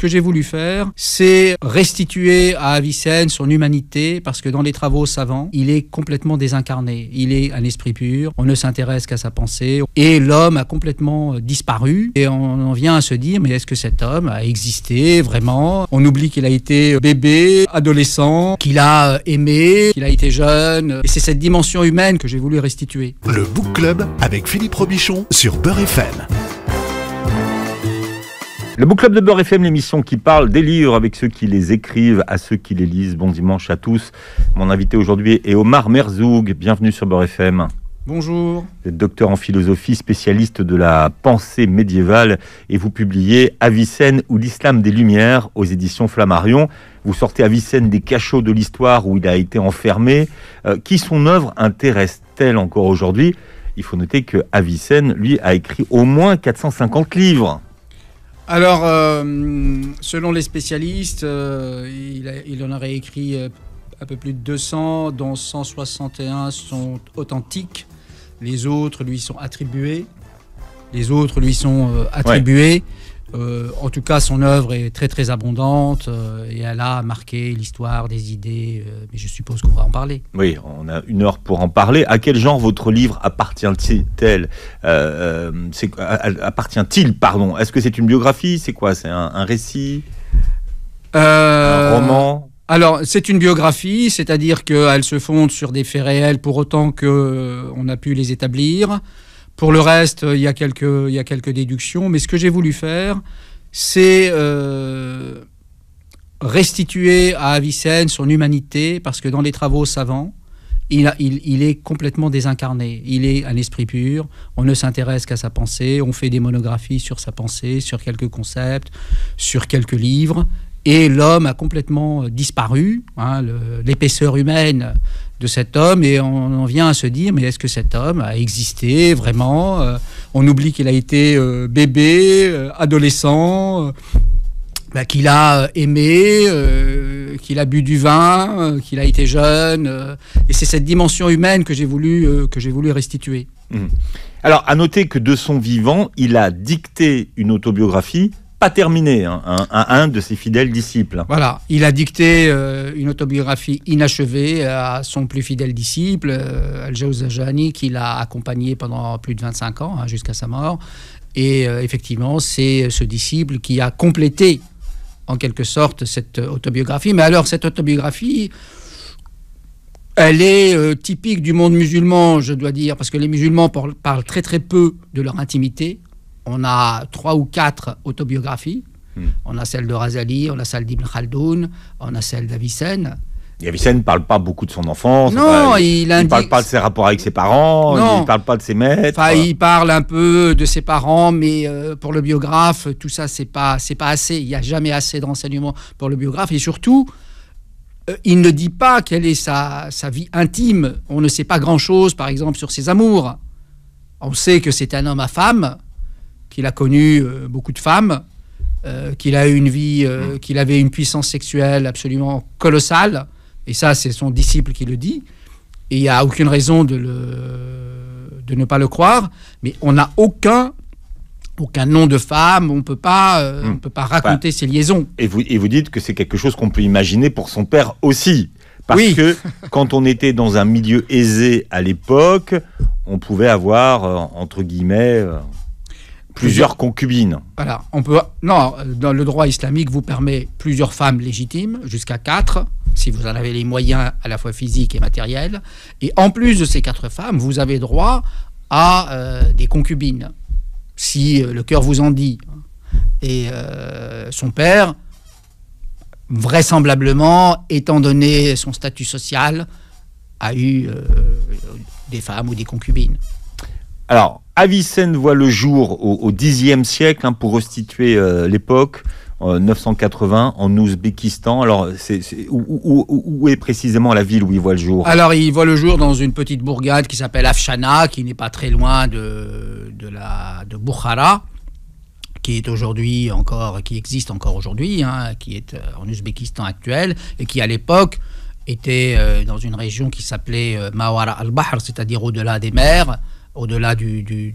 que j'ai voulu faire, c'est restituer à Avicenne son humanité, parce que dans les travaux savants, il est complètement désincarné. Il est un esprit pur, on ne s'intéresse qu'à sa pensée, et l'homme a complètement euh, disparu, et on en vient à se dire, mais est-ce que cet homme a existé vraiment? On oublie qu'il a été bébé, adolescent, qu'il a aimé, qu'il a été jeune, et c'est cette dimension humaine que j'ai voulu restituer. Le Book Club avec Philippe Robichon sur Beurre FM. Le Book Club de Beurre FM, l'émission qui parle des livres avec ceux qui les écrivent, à ceux qui les lisent. Bon dimanche à tous. Mon invité aujourd'hui est Omar Merzoug. Bienvenue sur Beurre FM. Bonjour. Vous êtes docteur en philosophie, spécialiste de la pensée médiévale et vous publiez Avicenne ou l'islam des Lumières aux éditions Flammarion. Vous sortez Avicenne des cachots de l'histoire où il a été enfermé. Euh, qui son œuvre intéresse-t-elle encore aujourd'hui? Il faut noter que Avicenne, lui, a écrit au moins 450 livres. Alors, euh, selon les spécialistes, euh, il, en aurait écrit euh, un peu plus de 200, dont 161 sont authentiques. Les autres lui sont attribués. Les autres lui sont attribués. Euh, en tout cas, son œuvre est très très abondante euh, et elle a marqué l'histoire des idées. Euh, mais je suppose qu'on va en parler. Oui, on a une heure pour en parler. À quel genre votre livre appartient-il Appartient-il, pardon Est-ce que c'est une biographie? C'est quoi? C'est un, récit? Un roman? alors, c'est une biographie, c'est-à-dire qu'elle se fonde sur des faits réels pour autant qu'on a pu les établir. Pour le reste, il y a quelques, déductions, mais ce que j'ai voulu faire, c'est euh, restituer à Avicenne son humanité, parce que dans les travaux savants, il, est complètement désincarné. Il est un esprit pur. On ne s'intéresse qu'à sa pensée. On fait des monographies sur sa pensée, sur quelques concepts, sur quelques livres. Et l'homme a complètement disparu. Hein, l'épaisseur humaine de cet homme et on en vient à se dire mais est-ce que cet homme a existé vraiment euh, On oublie qu'il a été euh, bébé, euh, adolescent, bah, qu'il a aimé, qu'il a bu du vin, qu'il a été jeune et c'est cette dimension humaine que j'ai voulu que j'ai voulu restituer. Mmh. Alors à noter que de son vivant, il a dicté une autobiographie pas terminé hein, un, de ses fidèles disciples. Voilà, il a dicté euh, une autobiographie inachevée à son plus fidèle disciple, euh, Al-Jaouz qui l'a accompagné pendant plus de 25 ans, hein, jusqu'à sa mort. Et euh, effectivement, c'est ce disciple qui a complété, en quelque sorte, cette autobiographie. Mais alors, cette autobiographie, elle est typique du monde musulman, je dois dire, parce que les musulmans parlent très très peu de leur intimité on a trois ou quatre autobiographies. Hmm. On a celle de Razali, on a celle d'Ibn Khaldoun, on a celle d'Avicenne. Et Avicenne ne parle pas beaucoup de son enfance. Non, il ne parle pas de ses rapports avec ses parents, il ne parle pas de ses maîtres. il parle un peu de ses parents, mais euh, pour le biographe, tout ça, c'est pas, pas assez. Il n'y a jamais assez de renseignements pour le biographe. Et surtout, euh, il ne dit pas quelle est sa, sa vie intime. On ne sait pas grand-chose, par exemple, sur ses amours. On sait que c'est un homme à femme, qu'il a connu euh, beaucoup de femmes, euh, qu'il a eu une vie, euh, qu'il avait une puissance sexuelle absolument colossale. Et ça, c'est son disciple qui le dit. Et il n'y a aucune raison de, le, de ne pas le croire. Mais on n'a aucun aucun nom de femme, on ne peut pas, on peut pas raconter bah, ces liaisons. Et vous, et vous dites que c'est quelque chose qu'on peut imaginer pour son père aussi. Parce que quand on était dans un milieu aisé à l'époque, on pouvait avoir, entre guillemets, Plusieurs concubines. Voilà, on peut. Non, dans le droit islamique vous permet plusieurs femmes légitimes, jusqu'à quatre, si vous en avez les moyens à la fois physiques et matériels. Et en plus de ces quatre femmes, vous avez droit à euh, des concubines, si euh, le cœur vous en dit. Et euh, son père, vraisemblablement, étant donné son statut social, a eu des femmes ou des concubines. Alors, Avicenne voit le jour au, Xe siècle, hein, pour restituer euh, l'époque, 980, en Ouzbékistan. Alors, où, est précisément la ville où il voit le jour? Alors, il voit le jour dans une petite bourgade qui s'appelle Afshana, qui n'est pas très loin de, de, la, de Bukhara qui est aujourd'hui encore, qui existe encore aujourd'hui, hein, qui est euh, en Ouzbékistan actuel, et qui à l'époque était euh, dans une région qui s'appelait Mawara al-Bahr, c'est-à-dire au-delà des mers, au-delà du, du,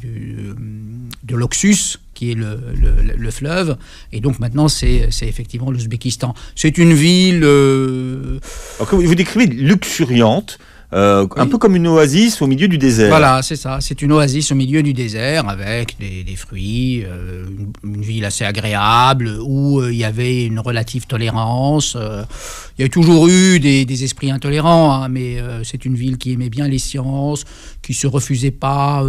de l'Oxus, qui est le, le- le fleuve. Et donc maintenant, c'est effectivement l'Ouzbékistan. C'est une ville. euh, vous décrivez luxuriante, euh, un peu comme une oasis au milieu du désert. Voilà, c'est ça. C'est une oasis au milieu du désert avec des, des fruits, euh, une, une ville assez agréable où euh, il y avait une relative tolérance. il y a toujours eu des, des esprits intolérants, hein, mais c'est une ville qui aimait bien les sciences, qui se refusait pas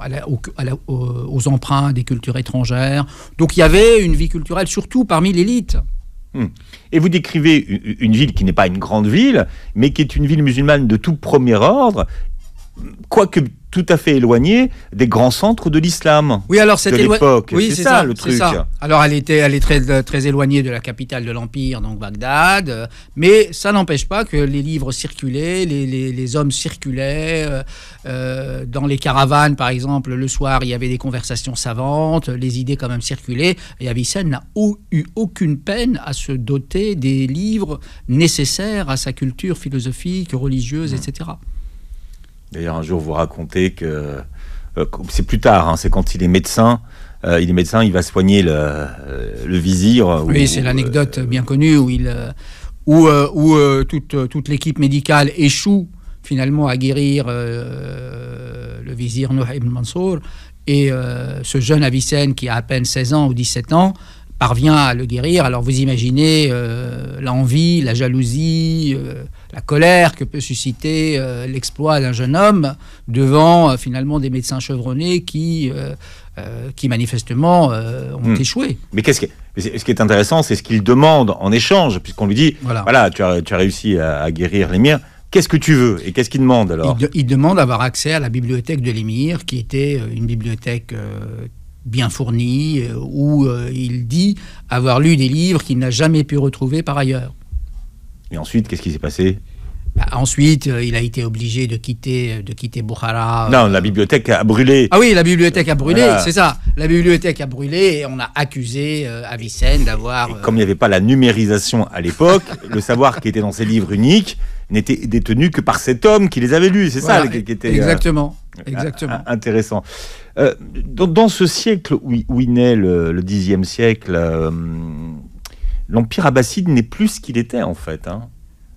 à la- au- à la- aux, aux emprunts des cultures étrangères. Donc il y avait une vie culturelle, surtout parmi l'élite. Et vous décrivez une ville qui n'est pas une grande ville, mais qui est une ville musulmane de tout premier ordre, quoique tout à fait éloignée des grands centres de l'islam. Oui, alors éloi- l'époque. Oui, c'est ça, le truc. ça. Alors elle était, elle est très, très éloignée de la capitale de l'empire, donc Bagdad. euh, Mais ça n'empêche pas que les livres circulaient, les, les- les hommes circulaient. euh, euh, dans les caravanes, par exemple, le soir, il y avait des conversations savantes, les idées quand même circulaient. Et Avicenne n'a eu aucune peine à se doter des livres nécessaires à sa culture philosophique, religieuse, etc. D'ailleurs, un jour, vous racontez que euh, c'est plus tard, hein, c'est quand il est médecin. euh, il est médecin, il va soigner le, euh, le vizir. Oui, ou- c'est l'anecdote euh, bien connue où, il, où, où, toute, toute l'équipe médicale échoue finalement à guérir euh, le vizir Nouh ibn Mansour. Et ce jeune Avicenne qui a à peine 16 ans ou 17 ans parvient à le guérir. Alors vous imaginez l'envie, la jalousie, la colère que peut susciter euh, l'exploit d'un jeune homme devant euh, finalement des médecins chevronnés qui, euh, qui manifestement ont Hmm. échoué. Mais qu'est-ce qui est, mais c'est- ce qui est intéressant, c'est ce qu'il demande en échange, puisqu'on lui dit Voilà. voilà, tu as, tu as réussi à, à guérir l'émir. Qu'est-ce que tu veux Et qu'est-ce qu'il demande alors? Il, de- il demande d'avoir accès à la bibliothèque de l'émir, qui était une bibliothèque euh, bien fournie, où euh, il dit avoir lu des livres qu'il n'a jamais pu retrouver par ailleurs. Et ensuite, qu'est-ce qui s'est passé Bah, ensuite, euh, il a été obligé de quitter, de quitter Bukhara. Non, la bibliothèque a brûlé. Ah oui, la bibliothèque a brûlé, Voilà. c'est ça. La bibliothèque a brûlé et on a accusé euh, Avicenne d'avoir... Euh, comme il n'y avait pas la numérisation à l'époque, le savoir qui était dans ces livres uniques n'était détenu que par cet homme qui les avait lus. C'est voilà, ça qui était euh, Exactement, exactement. a- a- intéressant. Euh, dans, dans ce siècle où, où il naît, le, le Xe siècle, euh, l'Empire abbasside n'est plus ce qu'il était en fait. hein.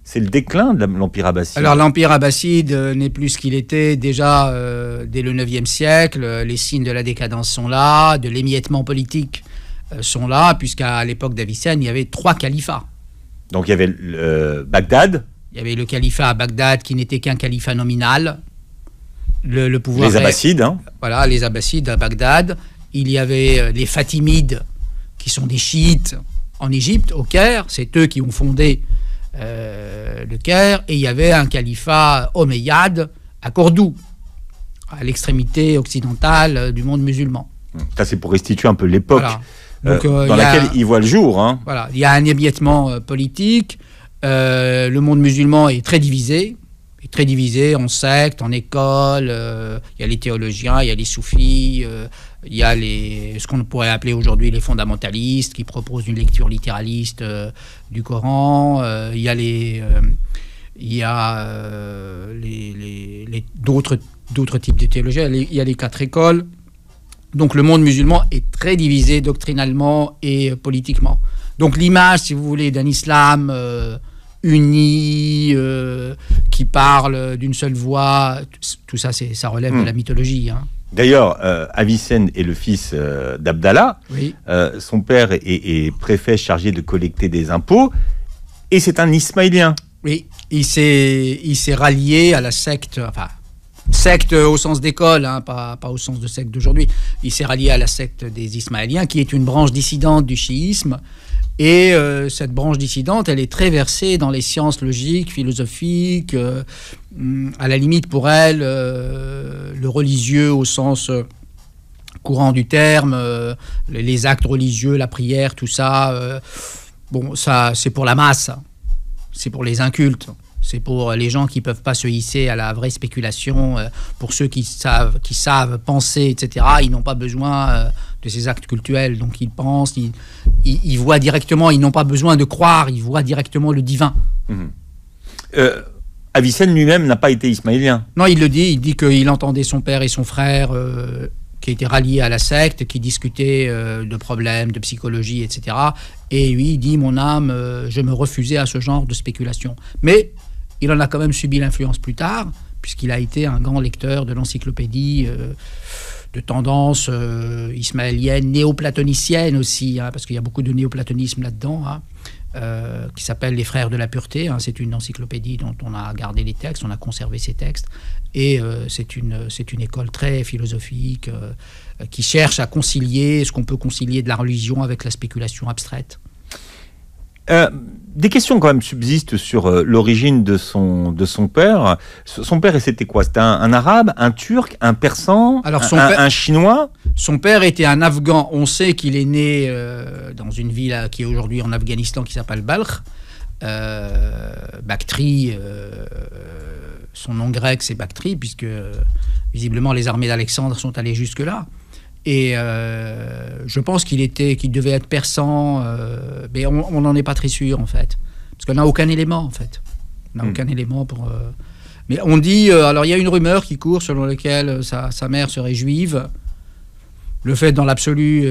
C'est le déclin de l'Empire abbasside. Alors l'Empire abbasside euh, n'est plus ce qu'il était déjà euh, dès le IXe siècle. Les signes de la décadence sont là, de l'émiettement politique euh, sont là, puisqu'à l'époque d'Avicenne, il y avait trois califats. Donc il y avait le- Bagdad, Il y avait le califat à Bagdad qui n'était qu'un califat nominal. Le, le pouvoir les Abbassides. hein. voilà, les Abbassides à Bagdad. Il y avait les Fatimides, qui sont des chiites en Égypte, au Caire. C'est eux qui ont fondé euh, le Caire. Et il y avait un califat omeyyade à Cordoue, à l'extrémité occidentale euh, du monde musulman. Ça c'est pour restituer un peu l'époque Voilà. euh, dans il y a- laquelle il voit le jour. hein. Voilà, il y a un émiettement politique. Euh, le monde musulman est très divisé, est très divisé en sectes, en écoles. euh, il y a les théologiens, il y a les soufis, euh, il y a les, ce qu'on pourrait appeler aujourd'hui les fondamentalistes qui proposent une lecture littéraliste euh, du Coran. euh, il y a les, euh, il y a les, les- les- d'autres, d'autres types de théologiens. Il y a les- quatre écoles. Donc le monde musulman est très divisé doctrinalement et politiquement. Donc l'image, si vous voulez, d'un islam uni, qui parle d'une seule voix, tout- tout ça, c'est, ça relève de Hmm. la mythologie. hein. D'ailleurs, euh, Avicenne est le fils euh, d'Abdallah. Oui. Euh, son père est, est préfet chargé de collecter des impôts. Et c'est un Ismaélien. Oui, il s'est, il s'est rallié à la secte, enfin, secte au sens d'école, hein, pas, pas au sens de secte d'aujourd'hui. Il s'est rallié à la secte des Ismaéliens, qui est une branche dissidente du chiisme. Et euh, cette branche dissidente, elle est très versée dans les sciences logiques, philosophiques. euh, hum, à la limite, pour elle, euh, le religieux au sens courant du terme, les, actes religieux, la prière, tout ça, bon, ça, c'est pour la masse c'est pour les incultes. C'est pour les gens qui ne peuvent pas se hisser à la vraie spéculation. Pour ceux qui savent, qui savent penser, etc., ils n'ont pas besoin de ces actes cultuels. Donc ils pensent, ils, ils- ils voient directement, ils n'ont pas besoin de croire, ils voient directement le divin. Euh, Avicenne lui-même n'a pas été ismaélien. Non, il le dit, il dit qu'il entendait son père et son frère euh, qui était rallié à la secte, qui discutait euh, de problèmes, de psychologie, etc. Et lui, il dit, mon âme, je me refusais à ce genre de spéculation. Mais il en a quand même subi l'influence plus tard, puisqu'il a été un grand lecteur de l'encyclopédie de tendance euh, ismaélienne, néoplatonicienne aussi, hein, parce qu'il y a beaucoup de néoplatonisme là-dedans, hein, euh, qui s'appelle Les Frères de la Pureté. hein. c'est une encyclopédie dont on a gardé les textes, on a conservé ces textes, et euh, c'est une, école très philosophique euh, qui cherche à concilier ce qu'on peut concilier de la religion avec la spéculation abstraite. Euh, des questions quand même subsistent sur euh, l'origine de son, de son père. Son père, c'était quoi? C'était un, un arabe, un turc, un persan, Alors, un, son un- père- un chinois? Son père était un Afghan. On sait qu'il est né euh, dans une ville qui est aujourd'hui en Afghanistan qui s'appelle Balkh. Bactrie, son nom grec c'est Bactrie, puisque visiblement les armées d'Alexandre sont allées jusque-là. Et euh, je pense qu'il était, qu'il devait être persan, euh, mais on n'en est pas très sûr en fait, parce qu'on n'a aucun élément en fait. On n'a Hmm. aucun élément pour. euh, Mais on dit, alors il y a une rumeur qui court selon laquelle sa, sa mère serait juive. Le fait dans l'absolu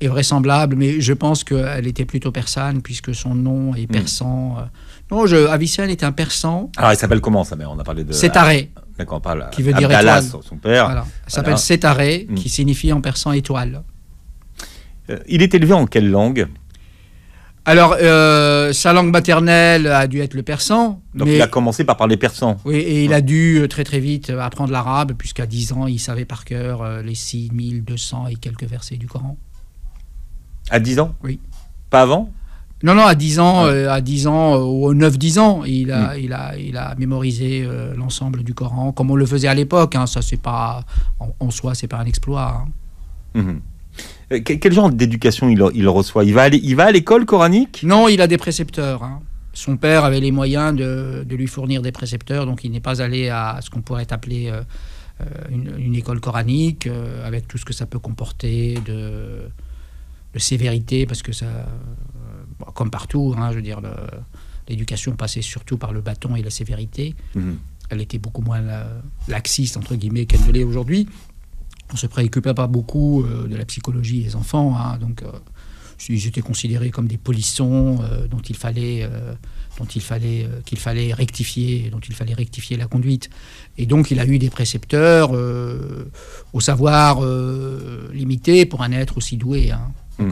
est vraisemblable, mais je pense qu'elle était plutôt persane puisque son nom est persan. euh. Non, je, Avicenne est un persan. Alors, il s'appelle comment sa mère? On a parlé de. On parle. Qui veut dire Abdallah, étoile. son père. Voilà. S'appelle Voilà. Mm. qui signifie en persan étoile. Euh, il est élevé en quelle langue? Alors, euh, sa langue maternelle a dû être le persan. Donc, mais... il a commencé par parler persan. Oui, et il a dû euh, très très vite apprendre l'arabe, puisqu'à 10 ans, il savait par cœur les 6200 et quelques versets du Coran. À 10 ans? Oui. Pas avant? Non, non, à 10 ans, Ouais. euh, à 10 ans, euh, ou 9-10 ans, il a, il a, il a mémorisé euh, l'ensemble du Coran, comme on le faisait à l'époque. hein. ça, c'est pas, en, en soi, c'est pas un exploit. hein. Mhm. Euh, que- Quel genre d'éducation il, il reçoit? Il va, aller, il va à l'école coranique? Non, il a des précepteurs. hein. Son père avait les moyens de, de lui fournir des précepteurs, donc il n'est pas allé à ce qu'on pourrait appeler euh, euh, une, une école coranique, euh, avec tout ce que ça peut comporter de, de sévérité, parce que ça, euh, comme partout, hein, je veux dire, l'éducation passait surtout par le bâton et la sévérité. Mhm. Elle était beaucoup moins la- laxiste, entre guillemets, qu'elle ne l'est aujourd'hui. On se préoccupait pas beaucoup euh, de la psychologie des enfants, hein, donc euh, ils étaient considérés comme des polissons euh, dont il fallait, euh, dont il fallait, euh, qu'il fallait rectifier, dont il fallait rectifier la conduite. Et donc il a eu des précepteurs euh, au savoir euh, limité pour un être aussi doué. hein, Mm.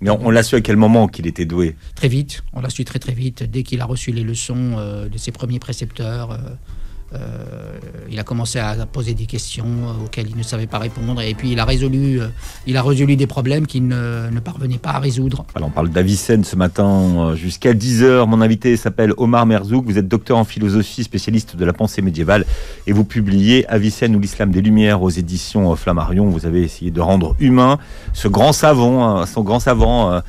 Mais on, on l'a su à quel moment qu'il était doué? Très vite, on l'a su très très vite, dès qu'il a reçu les leçons euh, de ses premiers précepteurs. euh, euh, il a commencé à poser des questions euh, auxquelles il ne savait pas répondre et puis il a résolu, euh, il a résolu des problèmes qu'il ne, ne parvenait pas à résoudre. On parle d'Avicenne ce matin jusqu'à 10h. Mon invité s'appelle Omar Merzouk. Vous êtes docteur en philosophie, spécialiste de la pensée médiévale et vous publiez Avicenne ou l'islam des Lumières aux éditions Flammarion. Vous avez essayé de rendre humain ce grand savant, hein, son grand savant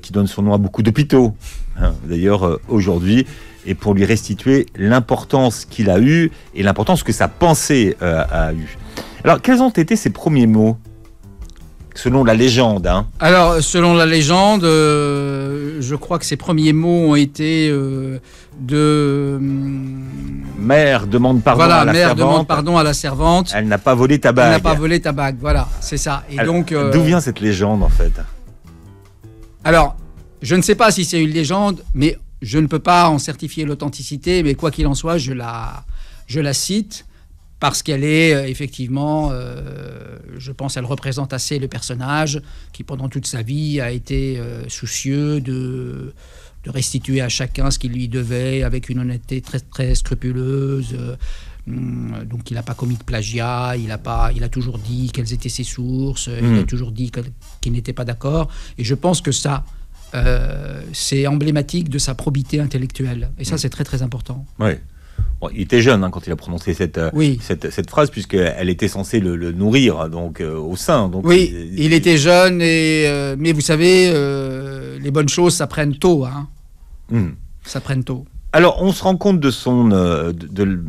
qui donne son nom à beaucoup d'hôpitaux, hein, d'ailleurs aujourd'hui, et pour lui restituer l'importance qu'il a eue et l'importance que sa pensée euh, a eue. Alors, quels ont été ses premiers mots? Selon la légende, hein. Alors, selon la légende, euh, je crois que ses premiers mots ont été euh, de... hum, Mère demande pardon voilà, à la mère servante. demande pardon à la servante. Elle n'a pas volé ta Elle bague. n'a pas volé ta bague, voilà, c'est ça. Et Alors, donc, D'où vient cette légende en fait? Alors, je ne sais pas si c'est une légende, mais je ne peux pas en certifier l'authenticité, mais quoi qu'il en soit, je la, je la cite parce qu'elle est euh, effectivement, euh, je pense, elle représente assez le personnage qui, pendant toute sa vie, a été euh, soucieux de, de restituer à chacun ce qu'il lui devait avec une honnêteté très, très scrupuleuse. hum, donc il n'a pas commis de plagiat, il a, pas, il a toujours dit quelles étaient ses sources, il a Mm. toujours dit qu'il n'était pas d'accord. Et je pense que ça, euh, c'est emblématique de sa probité intellectuelle. Et ça, c'est très très important. Oui. Bon, il était jeune hein, quand il a prononcé cette, euh, Oui. cette, cette phrase, puisqu'elle était censée le, le nourrir donc, euh, au sein. Donc, Oui, il était jeune, et, euh, mais vous savez, les bonnes choses s'apprennent tôt. Hein. Hum. S'apprennent tôt. Alors, on se rend compte de son, euh, de,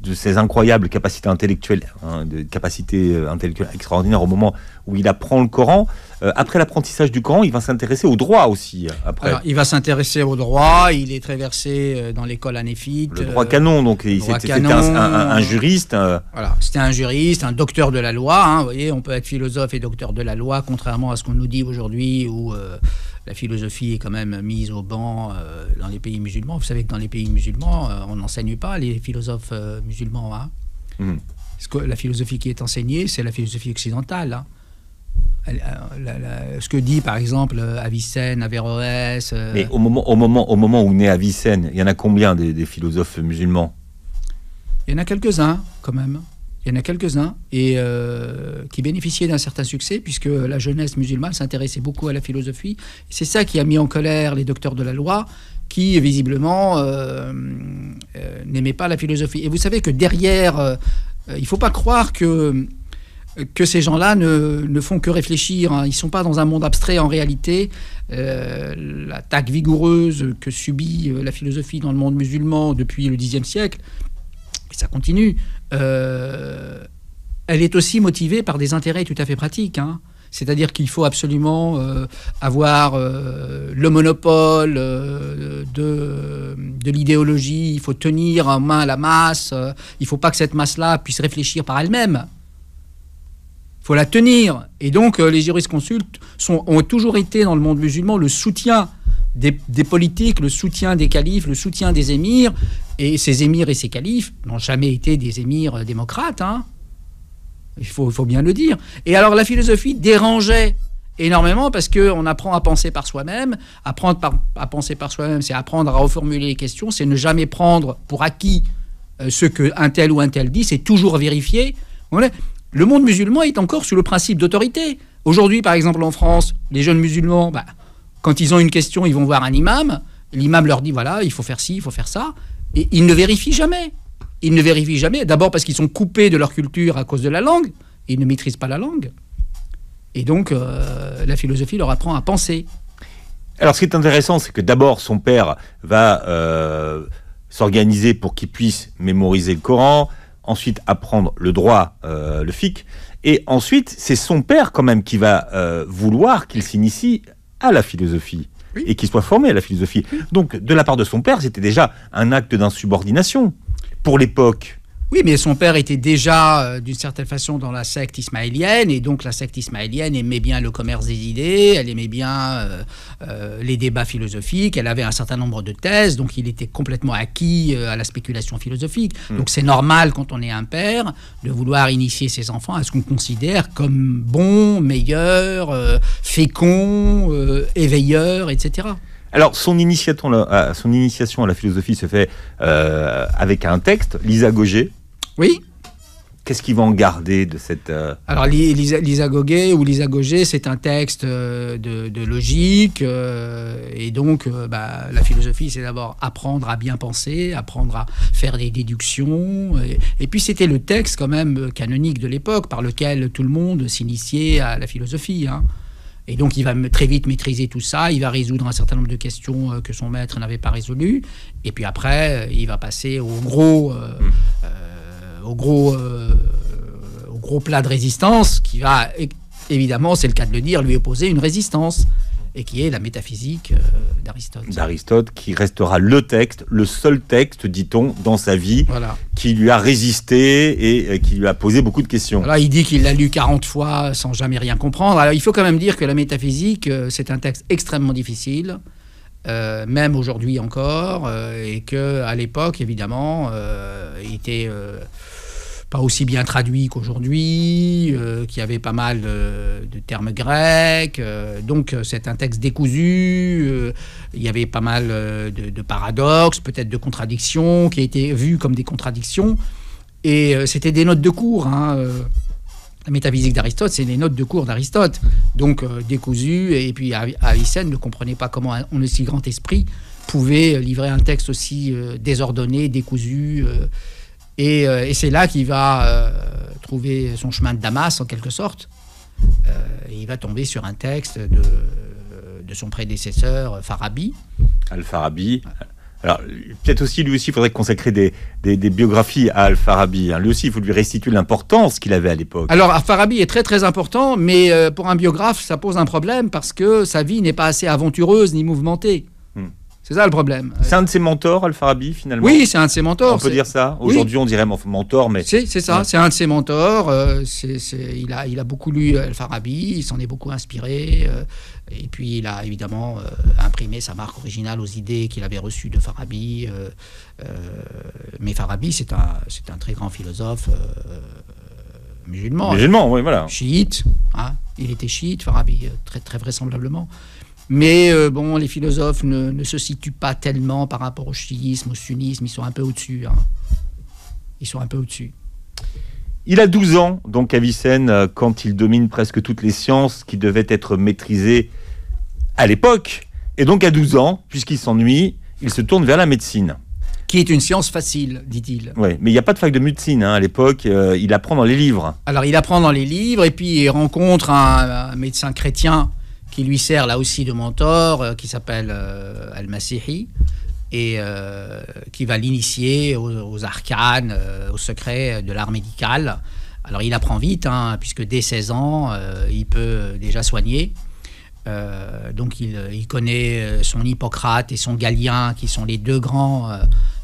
de, ses incroyables capacités intellectuelles, hein, de capacités euh, intellectuelles extraordinaires au moment où il apprend le Coran. Euh, après l'apprentissage du Coran, il va s'intéresser au droit aussi. Après. Alors, il va s'intéresser au droit. Il est très versé dans l'école anéphite. Le droit canon, donc c'était un, un, juriste. Voilà, c'était un juriste, un docteur de la loi. Hein, vous voyez, on peut être philosophe et docteur de la loi, contrairement à ce qu'on nous dit aujourd'hui où la philosophie est quand même mise au banc euh, dans les pays musulmans. Vous savez que dans les pays musulmans, euh, on n'enseigne pas les philosophes euh, musulmans. Hein. Que la philosophie qui est enseignée, c'est la philosophie occidentale. Hein. ce que dit par exemple Avicenne, Averroès. Mais au moment, au, moment, au moment où naît Avicenne, il y en a combien des philosophes musulmans? Il y en a quelques-uns quand même. Il y en a quelques-uns et euh, qui bénéficiaient d'un certain succès puisque la jeunesse musulmane s'intéressait beaucoup à la philosophie. C'est ça qui a mis en colère les docteurs de la loi qui visiblement euh, euh, n'aimaient pas la philosophie. Et vous savez que derrière, il ne faut pas croire que que ces gens-là ne, ne, font que réfléchir. Hein. Ils ne sont pas dans un monde abstrait en réalité. L'attaque vigoureuse que subit la philosophie dans le monde musulman depuis le Xe siècle, ça continue, euh, elle est aussi motivée par des intérêts tout à fait pratiques. Hein. C'est-à-dire qu'il faut absolument euh, avoir euh, le monopole de, l'idéologie, il faut tenir en main la masse, il ne faut pas que cette masse-là puisse réfléchir par elle-même. Il faut la tenir. Et donc les jurisconsultes sont, ont toujours été dans le monde musulman le soutien des, politiques, le soutien des califes, le soutien des émirs, et ces émirs et ces califes n'ont jamais été des émirs démocrates. Hein. il, faut, faut, bien le dire. Et alors la philosophie dérangeait énormément parce qu'on apprend à penser par soi-même. Apprendre à penser par soi-même, c'est apprendre à reformuler les questions, c'est ne jamais prendre pour acquis euh, ce qu'un tel ou un tel dit, c'est toujours vérifier. Le monde musulman est encore sous le principe d'autorité. Aujourd'hui, par exemple, en France, les jeunes musulmans, bah, quand ils ont une question, ils vont voir un imam. L'imam leur dit voilà, il faut faire ci, il faut faire ça. Et ils ne vérifient jamais. Ils ne vérifient jamais, d'abord parce qu'ils sont coupés de leur culture à cause de la langue, ils ne maîtrisent pas la langue. Et donc, euh, la philosophie leur apprend à penser. Alors, ce qui est intéressant, c'est que d'abord, son père va euh, s'organiser pour qu'il puisse mémoriser le Coran, ensuite apprendre le droit, euh, le fiqh, et ensuite, c'est son père quand même qui va vouloir qu'il s'initie à la philosophie et qu'il soit formé à la philosophie. Donc, de la part de son père, c'était déjà un acte d'insubordination pour l'époque. Oui, mais son père était déjà, euh, d'une certaine façon, dans la secte ismaélienne, et donc la secte ismaélienne aimait bien le commerce des idées, elle aimait bien euh, euh, les débats philosophiques, elle avait un certain nombre de thèses, donc il était complètement acquis à la spéculation philosophique. Hmm. Donc c'est normal, quand on est un père, de vouloir initier ses enfants à ce qu'on considère comme bon, meilleur, fécond, éveilleur, etc. Alors, son initiation, son initiation à la philosophie se fait avec un texte, Lisa Gauger, oui. Qu'est-ce qu'ils vont garder de cette... Euh, Alors, l'isagogé ou l'isagogé, c'est un texte euh, de, logique. Euh, et donc, bah, la philosophie, c'est d'abord apprendre à bien penser, apprendre à faire des déductions. Et, puis, c'était le texte quand même canonique de l'époque par lequel tout le monde s'initiait à la philosophie. Hein. Et donc, il va très vite maîtriser tout ça. Il va résoudre un certain nombre de questions que son maître n'avait pas résolues. Et puis après, il va passer au gros... Mmh au, gros, euh, au gros plat de résistance qui va, évidemment, c'est le cas de le dire, lui opposer une résistance et qui est la métaphysique euh, d'Aristote. D'Aristote, qui restera le texte, le seul texte, dit-on, dans sa vie, qui lui a résisté et euh, qui lui a posé beaucoup de questions. Alors, il dit qu'il l'a lu 40 fois sans jamais rien comprendre. Alors, il faut quand même dire que la métaphysique, c'est un texte extrêmement difficile. Même aujourd'hui encore, et que à l'époque, évidemment, il était pas aussi bien traduit qu'aujourd'hui, euh, qui avait pas mal de, termes grecs. Euh, donc euh, c'est un texte décousu. il y avait pas mal de, paradoxes, peut-être de contradictions, qui étaient vues comme des contradictions. Et c'était des notes de cours. Hein, la métaphysique d'Aristote, c'est les notes de cours d'Aristote. Donc décousu. Et puis Avicenne ne comprenait pas comment un, un aussi grand esprit pouvait livrer un texte aussi désordonné, décousu. Euh, et, c'est là qu'il va euh, trouver son chemin de Damas, en quelque sorte. Euh, il va tomber sur un texte de, de son prédécesseur, Farabi. Al-Farabi, Alors, peut-être aussi, lui aussi, il faudrait consacrer des, biographies à Al-Farabi. Hein. Lui aussi, il faut lui restituer l'importance qu'il avait à l'époque. Alors, Al-Farabi est très, très important, mais euh, pour un biographe, ça pose un problème parce que sa vie n'est pas assez aventureuse ni mouvementée. C'est ça le problème. C'est un de ses mentors, Al-Farabi, finalement Oui, c'est un de ses mentors. On peut dire ça Aujourd'hui, on dirait mentor, mais... C'est ça, c'est un de ses mentors. Euh, il, a, il a beaucoup lu Al-Farabi, il s'en est beaucoup inspiré. Euh, et puis, il a évidemment euh, imprimé sa marque originale aux idées qu'il avait reçues de Farabi. mais Farabi, c'est un, un très grand philosophe musulman. Musulman, oui, voilà. Chiite. Hein. il était chiite, Farabi, très, très vraisemblablement. Mais euh, bon, les philosophes ne, se situent pas tellement par rapport au chiisme, au sunnisme, ils sont un peu au-dessus. Hein. Ils sont un peu au-dessus. Il a 12 ans, donc Avicenne, euh, quand il domine presque toutes les sciences qui devaient être maîtrisées à l'époque. Et donc à 12 ans, puisqu'il s'ennuie, il se tourne vers la médecine. Qui est une science facile, dit-il. Oui, mais il n'y a pas de fac de médecine hein, à l'époque, euh, il apprend dans les livres. Alors il apprend dans les livres et puis il rencontre un médecin chrétien qui lui sert là aussi de mentor, euh, qui s'appelle euh, Al-Masihi, et euh, qui va l'initier aux, arcanes, aux secrets de l'art médical. Alors il apprend vite, hein, puisque dès 16 ans, il peut déjà soigner. donc il, connaît son Hippocrate et son Galien, qui sont les deux grands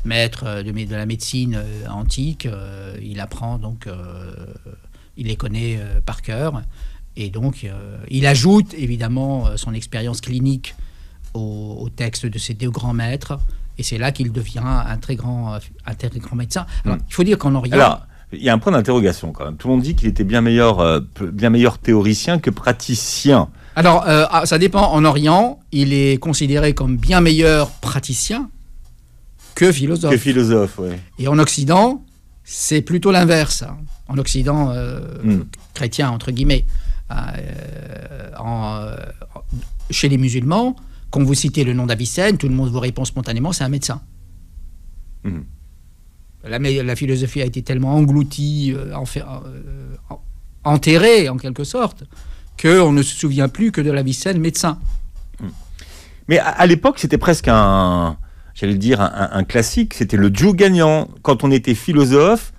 maîtres de, la médecine antique. il apprend donc, il les connaît par cœur. Et donc, euh, il ajoute évidemment euh, son expérience clinique au, texte de ses deux grands maîtres. Et c'est là qu'il devient un très grand, un très grand médecin. Alors, hmm. il faut dire qu'en Orient. Alors, il y a un point d'interrogation quand même. Tout le monde dit qu'il était bien meilleur, euh, bien meilleur théoricien que praticien. Alors, ah, ça dépend. En Orient, il est considéré comme bien meilleur praticien que philosophe. Que philosophe, oui. Et en Occident, c'est plutôt l'inverse. En Occident hmm. chrétien, entre guillemets. Euh, euh, chez les musulmans, quand vous citez le nom d'Avicenne, tout le monde vous répond spontanément, c'est un médecin. Mhm. La, philosophie a été tellement engloutie, euh, enterrée en quelque sorte, qu'on ne se souvient plus que de l'Avicenne médecin. Mhm. Mais à, l'époque, c'était presque un, j'allais dire, un, un classique. C'était le Joe gagnant. Quand on était philosophe,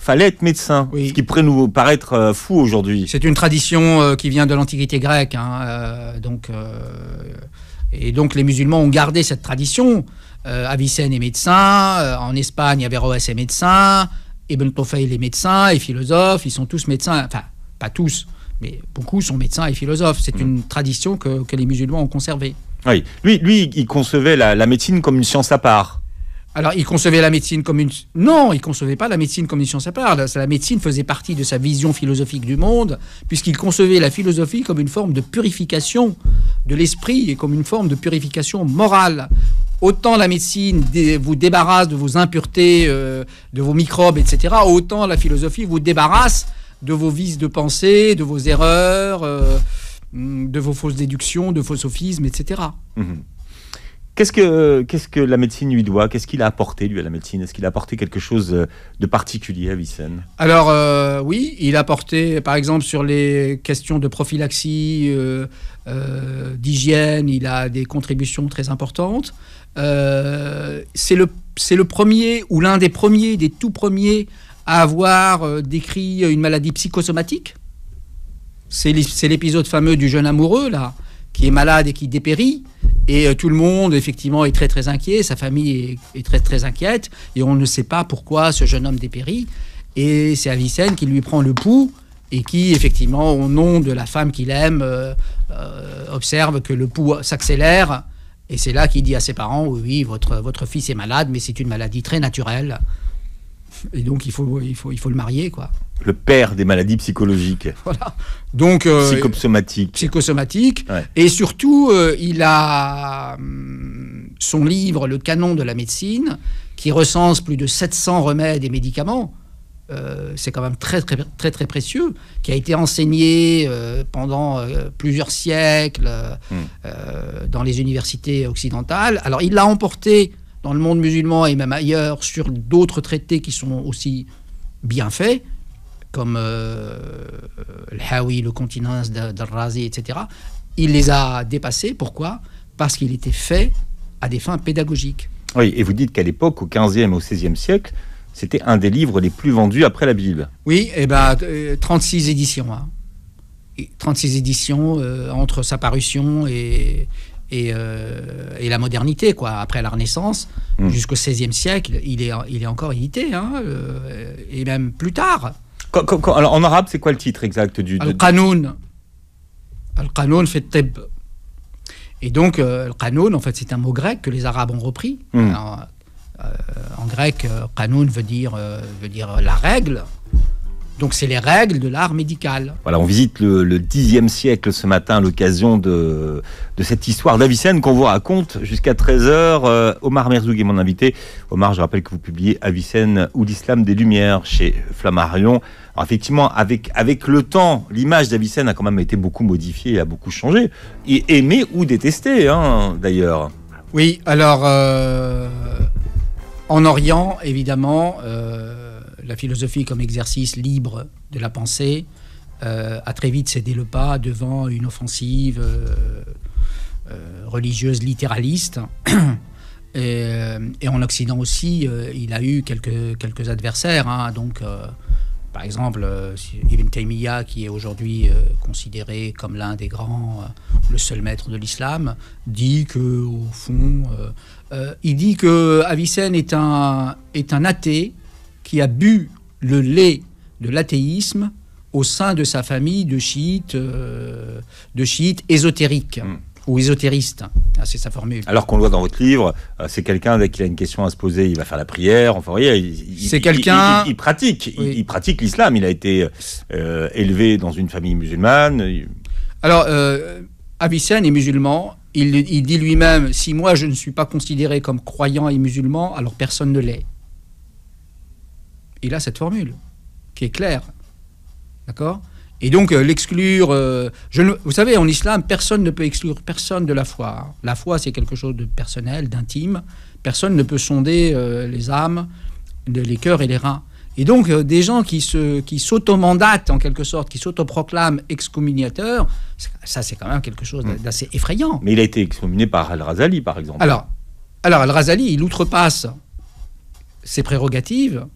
fallait être médecin, ce qui pourrait nous paraître euh, fou aujourd'hui. C'est une tradition euh, qui vient de l'Antiquité grecque, hein, euh, donc, et donc les musulmans ont gardé cette tradition. Avicenne est médecin, en Espagne, Averroès est médecin, Ibn Tufayl est médecin et philosophe, ils sont tous médecins, enfin pas tous, mais beaucoup sont médecins et philosophes. C'est mm. une tradition que, les musulmans ont conservée. Oui, lui, lui il concevait la médecine comme une science à part. Alors, il concevait la médecine comme une... Non, il concevait pas la médecine comme une science à part. La médecine faisait partie de sa vision philosophique du monde, puisqu'il concevait la philosophie comme une forme de purification de l'esprit et comme une forme de purification morale. Autant la médecine vous débarrasse de vos impuretés, euh, de vos microbes, etc., autant la philosophie vous débarrasse de vos vices de pensée, de vos erreurs, euh, de vos fausses déductions, de vos sophismes, etc. Qu'est-ce que, la médecine lui doit? Qu'est-ce qu'il a apporté, lui, à la médecine? Est-ce qu'il a apporté quelque chose de particulier à Vicenne Alors, euh, oui, il a apporté, par exemple, sur les questions de prophylaxie, euh, euh, d'hygiène, il a des contributions très importantes. c'est, le, c'est le premier, ou l'un des premiers, des tout premiers, à avoir décrit une maladie psychosomatique. C'est l'épisode fameux du jeune amoureux, là, qui est malade et qui dépérit. Et euh, tout le monde, effectivement, est très très inquiet, sa famille est, très très inquiète, et on ne sait pas pourquoi ce jeune homme dépérit. Et c'est Avicenne qui lui prend le pouls et qui, effectivement, au nom de la femme qu'il aime, euh, euh, observe que le pouls s'accélère. Et c'est là qu'il dit à ses parents, oui, oui, votre, votre fils est malade, mais c'est une maladie très naturelle. Et donc, il faut, il faut, il faut le marier, quoi le père des maladies psychologiques. Voilà. Donc euh, psychosomatiques. Psychosomatiques. Et surtout, euh, il a hum, son livre Le canon de la médecine, qui recense plus de 700 remèdes et médicaments. Euh, c'est quand même très, très, très, très précieux, qui a été enseigné pendant plusieurs siècles hmm. dans les universités occidentales. Alors, il l'a emporté dans le monde musulman et même ailleurs sur d'autres traités qui sont aussi bien faits comme euh, le Hawi, le continent d'Al-Razi, etc., il les a dépassés. Pourquoi? Parce qu'il était fait à des fins pédagogiques. Oui, et vous dites qu'à l'époque, au 15e et au 16e siècle, c'était un des livres les plus vendus après la Bible. Oui, et ben, euh, 36 éditions. hein. Et 36 éditions euh, entre sa parution et, et, euh, et la modernité, quoi. Après la Renaissance, Mm. jusqu'au XVIe siècle, il est, il est encore édité, hein, euh, et même plus tard. Quand- quand- quand- alors, en arabe, c'est quoi le titre exact du Al-Qanoun. Al-Qanoun fait tib. Et donc, euh, Al-Qanoun, en fait, c'est un mot grec que les Arabes ont repris. Hmm. Alors, euh, en grec, Qanoun veut dire, veut dire la règle. Donc, c'est les règles de l'art médical. Voilà, on visite le, le 10e siècle ce matin à l'occasion de, de cette histoire d'Avicenne qu'on vous raconte jusqu'à 13h. Omar Merzoug est mon invité. Omar, je rappelle que vous publiez Avicenne ou l'islam des Lumières chez Flammarion. Alors effectivement, avec, avec le temps, l'image d'Avicenne a quand même été beaucoup modifiée, a beaucoup changé. Et aimée ou détestée, hein, d'ailleurs. Oui, alors, euh, en Orient, évidemment, euh, la philosophie comme exercice libre de la pensée euh, a très vite cédé le pas devant une offensive euh, euh, religieuse littéraliste. Et, en Occident aussi, il a eu quelques, adversaires. hein. donc, par exemple, Ibn Taymiyyah, qui est aujourd'hui considéré comme l'un des grands, le seul maître de l'islam, dit que, au fond, il dit que Avicenne est un athée qui a bu le lait de l'athéisme au sein de sa famille de chiites, euh, de chiites ésotériques Mm. ou ésotéristes. Ah, c'est sa formule. Alors qu'on le voit dans votre livre, euh, c'est quelqu'un dès qu'il a une question à se poser, il va faire la prière. Enfin, vous voyez, C'est quelqu'un- Il, pratique, il- Oui. il, pratique l'islam. Il a été euh, élevé dans une famille musulmane. Alors, euh, Avicenne est musulman. Il, il dit lui-même si moi je ne suis pas considéré comme croyant et musulman, alors personne ne l'est. Il a cette formule qui est claire. D'accord? Et donc, euh, l'exclure. euh, je ne- vous savez, en islam, personne ne peut exclure personne de la foi. La foi, c'est quelque chose de personnel, d'intime. Personne ne peut sonder euh, les âmes, les cœurs et les reins. Et donc, des gens qui se, qui s'automandatent en quelque sorte, qui s'autoproclament excommuniateurs, ça, c'est quand même quelque chose d'assez effrayant. Mais il a été excommunié par Al-Razali, par exemple. Alors, alors Al-Razali, il outrepasse ses prérogatives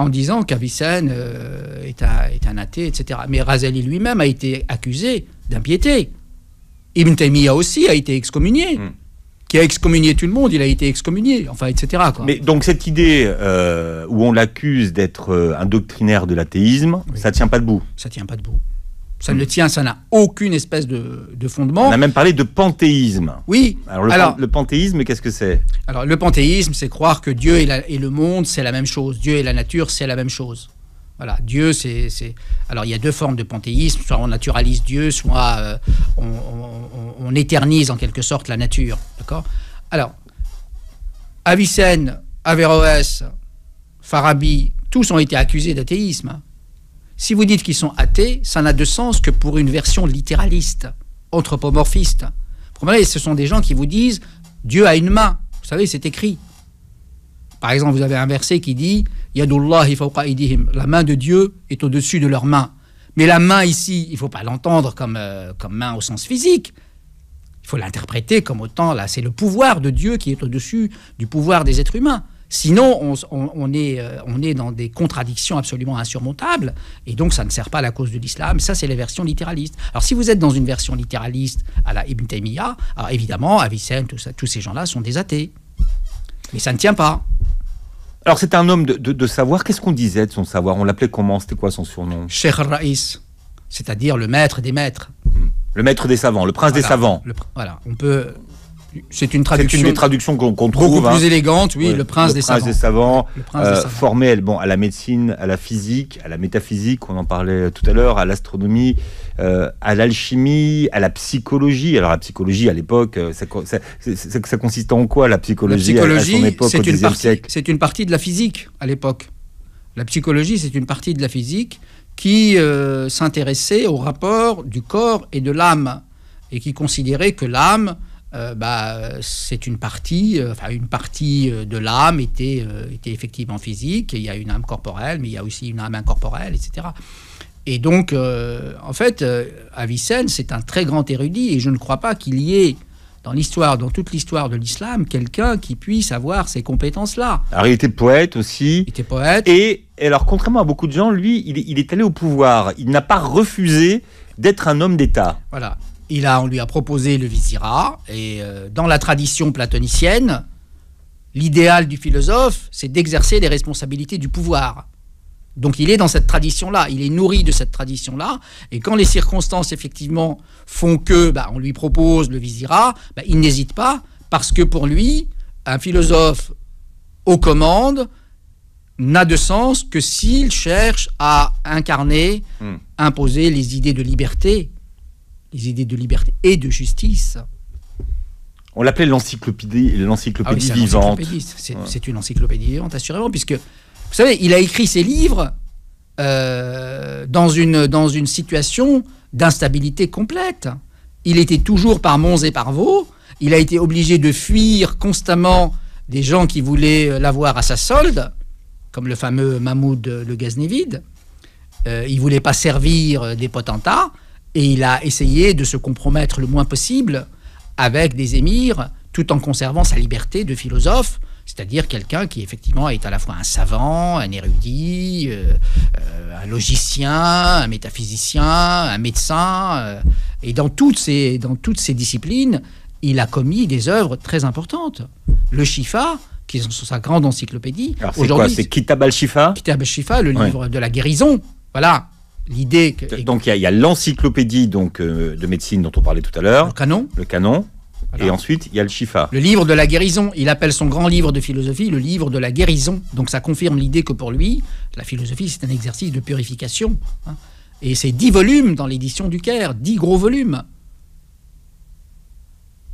en disant qu'Avicenne euh, est, un, est un athée, etc. Mais Razali lui-même a été accusé d'impiété. Ibn Taymiyyah aussi a été excommunié. Hmm. Qui a excommunié tout le monde, il a été excommunié, enfin, etc. quoi. Mais donc cette idée euh, où on l'accuse d'être euh, un doctrinaire de l'athéisme, Oui. ça tient pas debout. Ça tient pas debout. Ça ne tient, ça n'a aucune espèce de, de fondement. On a même parlé de panthéisme. Oui, Alors le, Alors- pan- le panthéisme, qu'est-ce que c'est? Alors, le panthéisme, c'est croire que Dieu et, la- et le monde, c'est la même chose. Dieu et la nature, c'est la même chose. Voilà, Dieu, c'est. c'est- Alors, il y a deux formes de panthéisme. Soit on naturalise Dieu, soit euh, on, on- on éternise en quelque sorte la nature. D'accord? Alors, Avicenne, Averroès, Farabi, tous ont été accusés d'athéisme. Si vous dites qu'ils sont athées, ça n'a de sens que pour une version littéraliste, anthropomorphiste. Comprenez Ce sont des gens qui vous disent Dieu a une main. Vous savez, c'est écrit. Par exemple, vous avez un verset qui dit. La main de Dieu est au-dessus de leurs mains. Mais la main ici, il ne faut pas l'entendre comme, euh, comme main au sens physique. Il faut l'interpréter comme autant, là, c'est le pouvoir de Dieu qui est au-dessus du pouvoir des êtres humains. Sinon, on, s- on- on est, euh, on est dans des contradictions absolument insurmontables, et donc ça ne sert pas à la cause de l'islam. Ça, c'est les versions littéralistes. Alors, si vous êtes dans une version littéraliste à la Ibn Taymiyyah, alors évidemment, Avicenne, tout ça- tous ces gens-là sont des athées. Mais ça ne tient pas. Alors c'est un homme de, de- de savoir. Qu'est-ce qu'on disait de son savoir? On l'appelait comment? C'était quoi son surnom? Cheikh al-Raïs, c'est-à-dire le maître des maîtres. Le maître des savants, le prince des savants. Le voilà, on peut. C'est une C'est traduction une des traductions qu'on qu'on beaucoup trouve. hein. plus élégante, oui, Ouais, le prince des savants. savants. Le prince des Euh, savants. formé bon, à la médecine, à la physique, à la métaphysique, on en parlait tout à l'heure, à l'astronomie, euh, à l'alchimie, à la psychologie. Alors la psychologie à l'époque, euh, ça, ça, c'est- c'est- ça consistait en quoi la La psychologie, son psychologie, époque au c'est une, partie, siècle? c'est une partie de la physique à l'époque. La psychologie, c'est une partie de la physique qui euh, s'intéressait au rapport du corps et de l'âme et qui considérait que l'âme, euh, bah, c'est une partie, euh, enfin une partie euh, de l'âme était, euh, était effectivement physique. Il y a une âme corporelle, mais il y a aussi une âme incorporelle, etc. Et donc, en fait, Avicenne, c'est un très grand érudit et je ne crois pas qu'il y ait dans l'histoire, dans toute l'histoire de l'islam, quelqu'un qui puisse avoir ces compétences-là. Alors il était poète aussi. Il était poète. Et alors contrairement à beaucoup de gens, lui, il est, il est allé au pouvoir. Il n'a pas refusé d'être un homme d'État. Voilà. Il a, on lui a proposé le vizirat. Et euh, dans la tradition platonicienne, l'idéal du philosophe, c'est d'exercer les responsabilités du pouvoir. Donc il est dans cette tradition-là, il est nourri de cette tradition-là, et quand les circonstances effectivement font que bah, on lui propose le vizirat, bah, il n'hésite pas, parce que pour lui, un philosophe aux commandes n'a de sens que s'il cherche à incarner, Hmm. imposer les idées de liberté, les idées de liberté et de justice. On l'appelait l'encyclopédie, l'encyclopédie Ah oui, vivante. C'est Ouais. une encyclopédie vivante, assurément, puisque, vous savez, il a écrit ses livres euh, dans, une, dans une situation d'instabilité complète. Il était toujours par monts et par vaux. Il a été obligé de fuir constamment des gens qui voulaient l'avoir à sa solde, comme le fameux Mahmoud le Ghaznevide. Euh, il voulait pas servir des potentats et il a essayé de se compromettre le moins possible avec des émirs tout en conservant sa liberté de philosophe, c'est-à-dire quelqu'un qui effectivement est à la fois un savant, un érudit, euh, euh, un logicien, un métaphysicien, un médecin, euh, et dans toutes, ces, dans toutes ces disciplines, il a commis des œuvres très importantes. Le Shifa, qui est sur sa grande encyclopédie, Alors c'est quoi C'est Kitab al-Shifa? Kitab al-Shifa, le Ouais. livre de la guérison. Voilà, l'idée que Donc il y a- il y a l'encyclopédie donc euh, de médecine dont on parlait tout à l'heure, le canon, le canon, Voilà. et ensuite il y a le Shifa. le livre de la guérison. Il appelle son grand livre de philosophie le livre de la guérison. Donc ça confirme l'idée que pour lui, la philosophie, c'est un exercice de purification. hein. Et c'est dix volumes dans l'édition du Caire, dix gros volumes,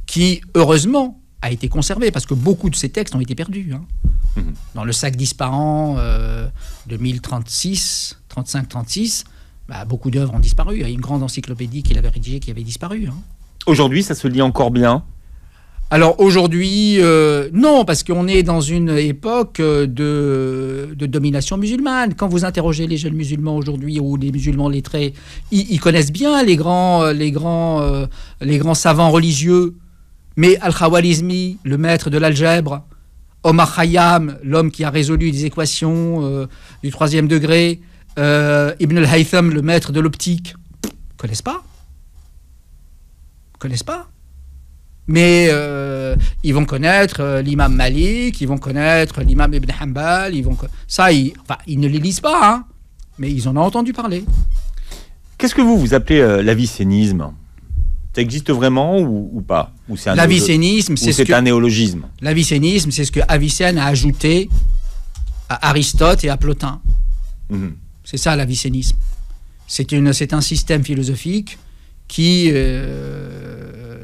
qui, heureusement, a été conservé, parce que beaucoup de ces textes ont été perdus. hein. Mhm. Dans le sac disparant euh, de 1036, 35-36, bah, beaucoup d'œuvres ont disparu. Il y a une grande encyclopédie qu'il avait rédigée qui avait disparu. hein. Aujourd'hui, ça se lit encore bien? Alors aujourd'hui, euh, non, parce qu'on est dans une époque euh, de, de domination musulmane. Quand vous interrogez les jeunes musulmans aujourd'hui ou les musulmans lettrés, ils, ils connaissent bien les grands, euh, les, grands, euh, les grands savants religieux. Mais Al-Khwarizmi, le maître de l'algèbre, Omar Khayyam, l'homme qui a résolu des équations euh, du troisième degré, euh, Ibn al-Haytham, le maître de l'optique, connaissent pas. Connaissent pas. Mais euh, ils vont connaître euh, l'imam Malik, ils vont connaître l'imam Ibn Hanbal, ils vont ça, ils, enfin, ils ne les lisent pas, hein, mais ils en ont entendu parler. Qu'est-ce que vous vous appelez euh, l'avicénisme Ça existe vraiment ou, ou pas? Ou c'est un, L'avicénisme, c'est ce que un néologisme? L'avicénisme, c'est ce que Avicenne a ajouté à Aristote et à Plotin. Mhm. C'est ça l'avicénisme. C'est un système philosophique qui euh,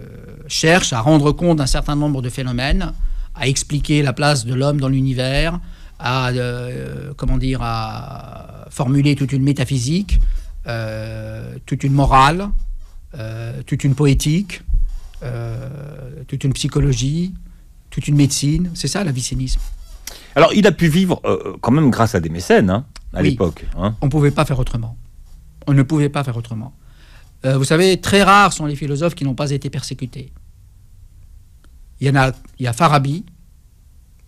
cherche à rendre compte d'un certain nombre de phénomènes, à expliquer la place de l'homme dans l'univers, à euh, comment dire, à formuler toute une métaphysique, euh, toute une morale, toute une poétique, toute une psychologie, toute une médecine. C'est ça l'avicénisme. Alors, il a pu vivre euh, quand même grâce à des mécènes hein, à Oui. l'époque. hein. on ne pouvait pas faire autrement. On ne pouvait pas faire autrement. Euh, vous savez, très rares sont les philosophes qui n'ont pas été persécutés. Il y en a, il y a Farabi.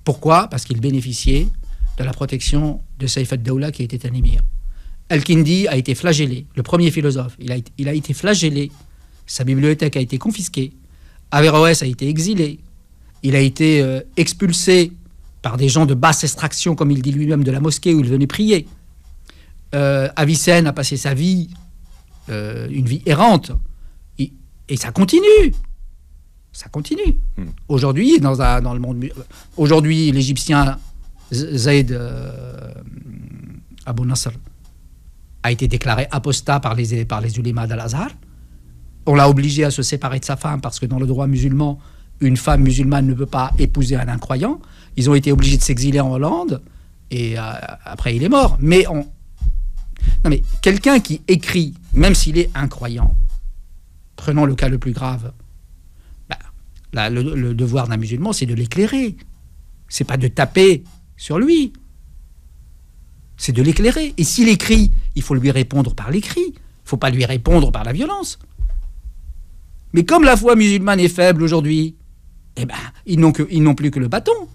Pourquoi? Parce qu'il bénéficiait de la protection de Saïf ad-Dawla qui était un émir. Al-Kindi a été flagellé, le premier philosophe. Il a, été- il a été flagellé. Sa bibliothèque a été confisquée. Averroès a été exilé. Il a été euh, expulsé par des gens de basse extraction, comme il dit lui-même, de la mosquée où il venait prier. Euh, Avicenne a passé sa vie, euh, une vie errante, et, et ça continue. Ça continue. Hmm. Aujourd'hui, dans, un- dans le monde, aujourd'hui, l'Égyptien Zayd euh, Abu Nasr a été déclaré apostat par les, par les ulémas d'Al-Azhar. On l'a obligé à se séparer de sa femme parce que dans le droit musulman, une femme musulmane ne peut pas épouser un incroyant. Ils ont été obligés de s'exiler en Hollande et euh, après il est mort. Mais on... non mais quelqu'un qui écrit, même s'il est incroyant, prenons le cas le plus grave, bah, le, devoir d'un musulman, c'est de l'éclairer. C'est pas de taper sur lui. C'est de l'éclairer. Et s'il écrit, il faut lui répondre par l'écrit. Il faut pas lui répondre par la violence. Mais comme la foi musulmane est faible aujourd'hui, eh ben, ils n'ont ils n'ont plus que le bâton.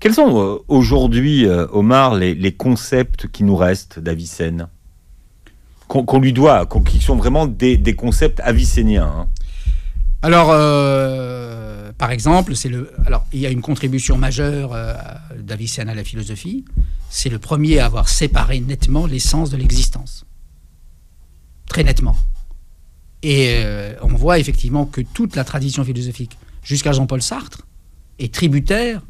Quels sont euh, aujourd'hui, euh, Omar, les, concepts qui nous restent d'Avicenne Qu'on lui doit, qui sont vraiment des, concepts avicéniens hein. Alors, euh, par exemple, il y a une contribution majeure euh, d'Avicenne à la philosophie. C'est le premier à avoir séparé nettement l'essence de l'existence, très nettement. Et on voit effectivement que toute la tradition philosophique, jusqu'à Jean-Paul Sartre, est tributaire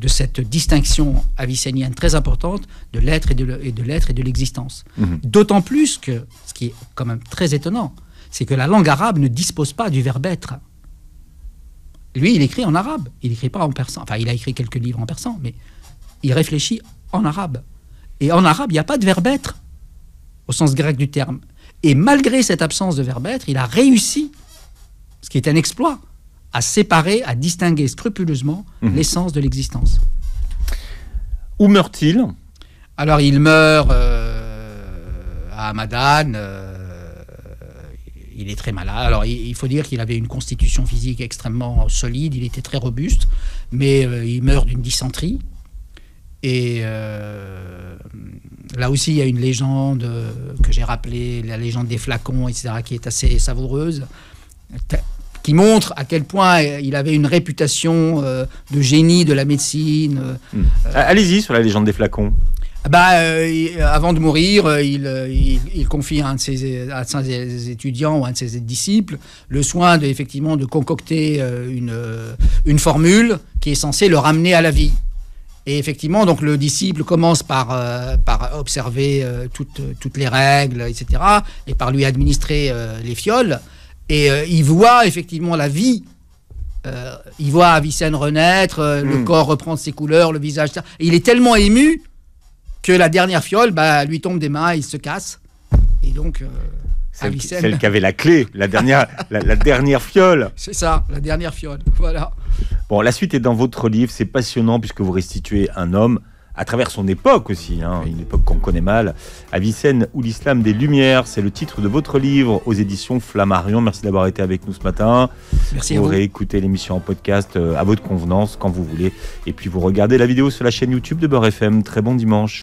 de cette distinction avicénienne très importante de l'être et de l'être et de l'existence. Mhm. D'autant plus que, ce qui est quand même très étonnant, c'est que la langue arabe ne dispose pas du verbe être. Lui, il écrit en arabe, il n'écrit pas en persan. Enfin, il a écrit quelques livres en persan, mais il réfléchit en arabe. Et en arabe, il n'y a pas de verbe être, au sens grec du terme. Et malgré cette absence de verbe être, il a réussi, ce qui est un exploit, à séparer, à distinguer scrupuleusement Mhm. l'essence de l'existence. Où meurt-il? Alors il meurt euh, à Hamadan. euh, il est très malade. Alors il, faut dire qu'il avait une constitution physique extrêmement solide. Il était très robuste, mais euh, il meurt d'une dysenterie. Et euh, là aussi, il y a une légende que j'ai rappelée, la légende des flacons, etc., qui est assez savoureuse, qui montre à quel point euh, il avait une réputation euh, de génie de la médecine. euh, Ah, Allez-y sur la légende des flacons. ah Bah, euh, avant de mourir, il, il- il confie à un de ses, à étudiants ou à un de ses disciples le soin de, effectivement, de concocter une, une formule qui est censée le ramener à la vie. Et effectivement, donc le disciple commence par, euh, par observer euh, toutes, toutes les règles, etc., et par lui administrer les fioles. Et euh, il voit effectivement la vie. Euh, il voit Avicenne renaître, euh, le Mm. corps reprendre ses couleurs, le visage. Et il est tellement ému que la dernière fiole bah, lui tombe des mains, il se casse. Et donc, Celle, Avicenne. celle qui avait la clé, la dernière, la, la dernière fiole. c'est ça, la dernière fiole. Voilà. Bon, la suite est dans votre livre. C'est passionnant puisque vous restituez un homme à travers son époque aussi, hein, une époque qu'on connaît mal. Avicenne ou l'islam des Lumières, c'est le titre de votre livre aux éditions Flammarion. Merci d'avoir été avec nous ce matin. Merci vous vous. réécoutez l'émission en podcast euh, à votre convenance quand vous voulez. Et puis vous regardez la vidéo sur la chaîne YouTube de Beurre FM. Très bon dimanche.